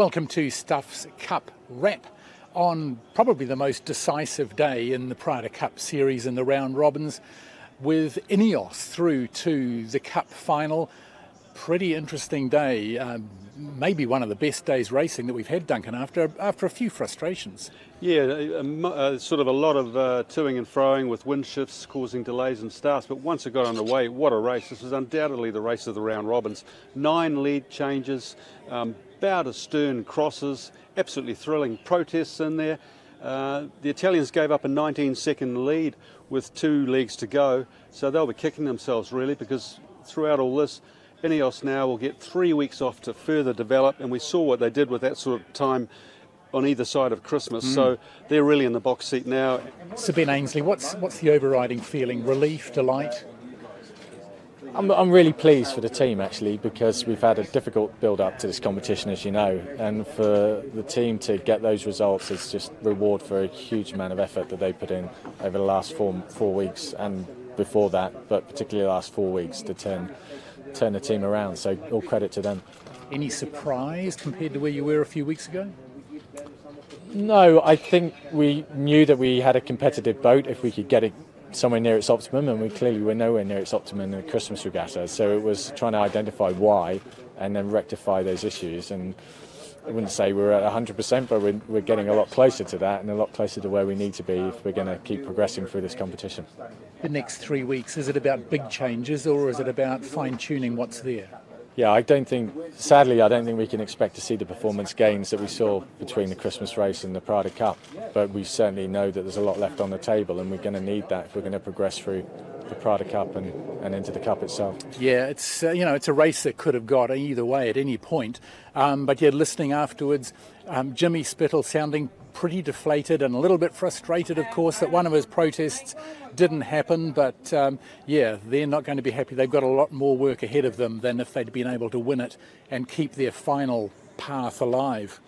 Welcome to Stuff's Cup Wrap on probably the most decisive day in the Prada Cup series in the round robins with Ineos through to the Cup final. Pretty interesting day. Um, maybe one of the best days racing that we've had, Duncan, after after a few frustrations. Yeah, sort of a lot of uh, toing and froing with wind shifts causing delays and starts. But once it got underway, what a race! This was undoubtedly the race of the round robins. Nine lead changes, um, bout of stern crosses, absolutely thrilling protests in there. Uh, the Italians gave up a 19 second lead with two legs to go, so they'll be kicking themselves really because throughout all this, Ineos now will get three weeks off to further develop, and we saw what they did with that sort of time on either side of Christmas. Mm. So they're really in the box seat now. Sir Ben Ainslie, what's what's the overriding feeling? Relief, delight? I'm, I'm really pleased for the team actually because we've had a difficult build up to this competition, as you know, and for the team to get those results is just reward for a huge amount of effort that they put in over the last four four weeks and before that, but particularly the last four weeks to turn turn the team around. So all credit to them. Any surprise compared to where you were a few weeks ago? No, I think we knew that we had a competitive boat if we could get it somewhere near its optimum, and we clearly were nowhere near its optimum in the Christmas regatta. So it was trying to identify why and then rectify those issues. And I wouldn't say we're at 100%, but we're, we're getting a lot closer to that and a lot closer to where we need to be if we're going to keep progressing through this competition. The next three weeks, is it about big changes or is it about fine tuning what's there? Yeah, I don't think, sadly, I don't think we can expect to see the performance gains that we saw between the Christmas race and the Prada Cup. But we certainly know that there's a lot left on the table, and we're going to need that if we're going to progress through the Prada Cup and, and into the Cup itself. Yeah, it's uh, you know it's a race that could have got either way at any point. Um, but yeah, listening afterwards, um, Jimmy Spithill sounding pretty deflated and a little bit frustrated, of course, that one of his protests didn't happen. But um, yeah, they're not going to be happy. They've got a lot more work ahead of them than if they'd been able to win it and keep their final path alive.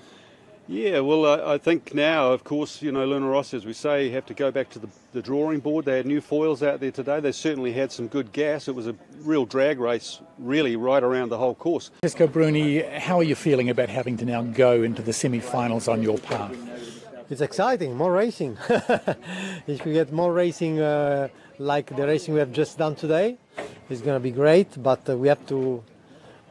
Yeah, well, I, I think now, of course, you know, Luna Rossa, as we say, have to go back to the, the drawing board. They had new foils out there today. They certainly had some good gas. It was a real drag race, really, right around the whole course. Francesco Bruni, how are you feeling about having to now go into the semi-finals on your path? It's exciting, more racing. if we get more racing uh, like the racing we have just done today, it's going to be great. But uh, we have to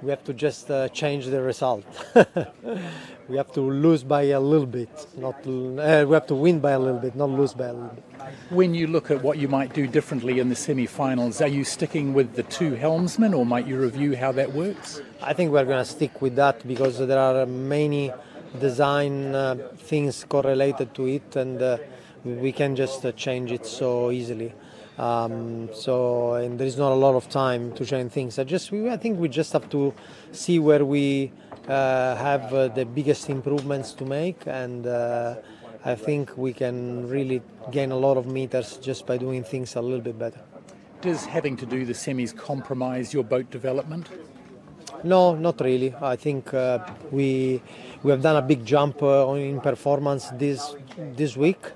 we have to just uh, change the result. we have to lose by a little bit, not uh, we have to win by a little bit, not lose by a little bit. When you look at what you might do differently in the semi-finals, are you sticking with the two helmsmen, or might you review how that works? I think we're going to stick with that because there are many design uh, things correlated to it, and uh, we can just uh, change it so easily. Um, so and there is not a lot of time to change things. I just we, I think we just have to see where we uh, have uh, the biggest improvements to make, and uh, I think we can really gain a lot of meters just by doing things a little bit better. Does having to do the semis compromise your boat development? No, not really. I think uh, we we have done a big jump uh, in performance this this week.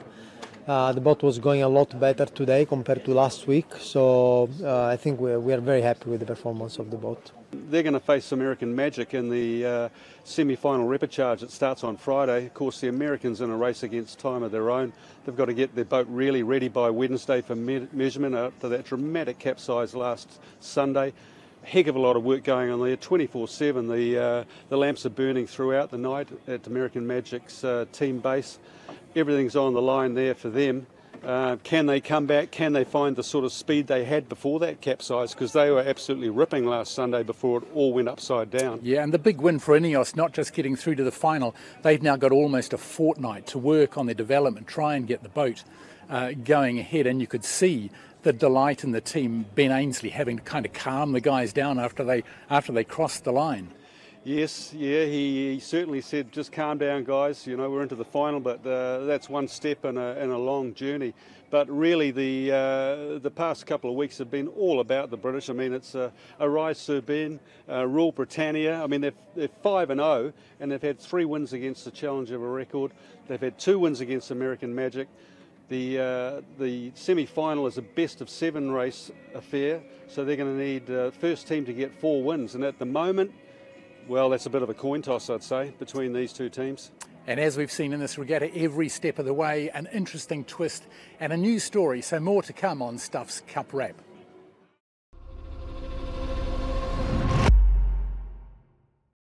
Uh, the boat was going a lot better today compared to last week, so uh, I think we we are very happy with the performance of the boat. They're going to face American Magic in the uh, semi-final repechage that starts on Friday. Of course, the Americans in a race against time of their own. They've got to get their boat really ready by Wednesday for me- measurement after that dramatic capsize last Sunday heck of a lot of work going on there 24 7. The, uh, the lamps are burning throughout the night at American Magic's uh, team base. Everything's on the line there for them. Uh, can they come back? Can they find the sort of speed they had before that capsize? Because they were absolutely ripping last Sunday before it all went upside down. Yeah, and the big win for Ineos, not just getting through to the final, they've now got almost a fortnight to work on their development, try and get the boat uh, going ahead. And you could see the delight in the team, Ben Ainslie having to kind of calm the guys down after they after they crossed the line. Yes, yeah, he, he certainly said, just calm down, guys. You know, we're into the final, but uh, that's one step in a, in a long journey. But really, the uh, the past couple of weeks have been all about the British. I mean, it's uh, Arise Sir Ben, uh, Rule Britannia. I mean, they're, they're 5 and 0, and they've had three wins against the challenge of a record. They've had two wins against American Magic. The, uh, the semi-final is a best of seven race affair, so they're going to need uh, first team to get four wins. And at the moment, Well, that's a bit of a coin toss, I'd say, between these two teams. And as we've seen in this regatta, every step of the way, an interesting twist and a new story. So, more to come on Stuff's Cup Wrap.